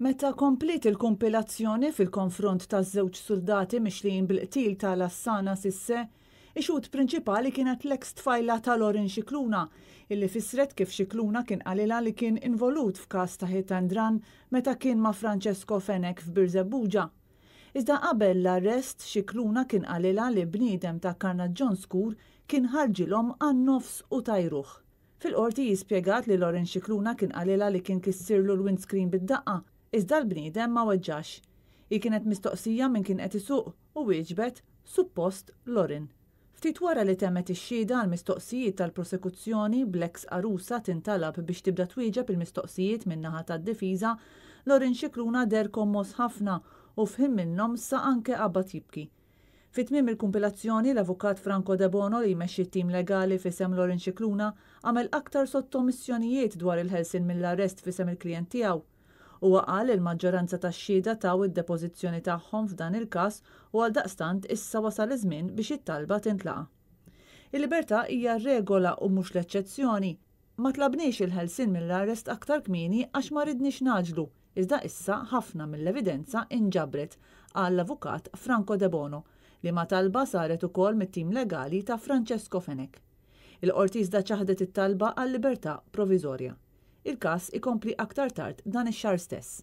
Meta kompliet il-kumpilazzjoni fil-konfront taż-żewġ suldati mixlijin bil-qtil ta' Lassana Cisse, ix-xhud prinċipali kienet l-eks tfajla ta' Lauren Scicluna, illi fissret kif Scicluna kien qalilha li kien involut f'każ ta' hit and run meta kien ma' Francesco Fenech f'Birżebbuġa. Iżda qabel l-arrest, Scicluna kien qalilha li bniedem ta' karnaġġon skur kien ħarġilhom għan-nofs u tajruh. Fil-Qorti hi spjegat li Lauren Scicluna kien qalilha li kien kissirlu l-windscreen bid-daqqa, iżda l-bniedem ma weġġax. Hi kienet mistoqsija min kien qed isuq u wieġbet, Suppost, Lauren. Ftit wara li temmet ix-xhieda għall-mistoqsijiet tal-prosekuzzjoni, bl-eks għarusa tintalab biex tibda twieġeb il-mistoqsijiet min-naħa tad-difiża, Lauren Scicluna deher kommoss ħafna u f'ħin minnhom sa anke qabad jibki. Fi tmiem il-kumpilazzjoni, l-Avukat Franco Debono li jmexxi t-tim legali f'isem Lauren Scicluna għamel aktar sottomissjonijiet dwar il-ħelsien mill-arrest f'isem il-klijent tiegħu. Huwa qal li l-maġġoranza tax-xhieda taw id-depożizzjoni tagħhom f'dan il-każ u għaldaqstant issa wasal iż-żmien biex it-talba tintlaqa'. Il-libertà hija r-regola u mhux l-eċċezzjoni. Ma tlabniex il-ħelsien mill-arrest aktar kmieni għax ma ridniex ngħaġġlu. Iżda issa ħafna mill-evidenza inġabret, qal l-Avukat Franco Debono, liema talba saret ukoll mit-tim legali ta' Francesco Fenech. Il-Qorti iżda ċaħdet it-talba għal libertà proviżorja. Il-każ ikompli aktar tard dan ix-xahar stess.